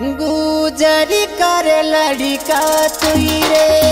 गुजरी कर लड़का तुई रे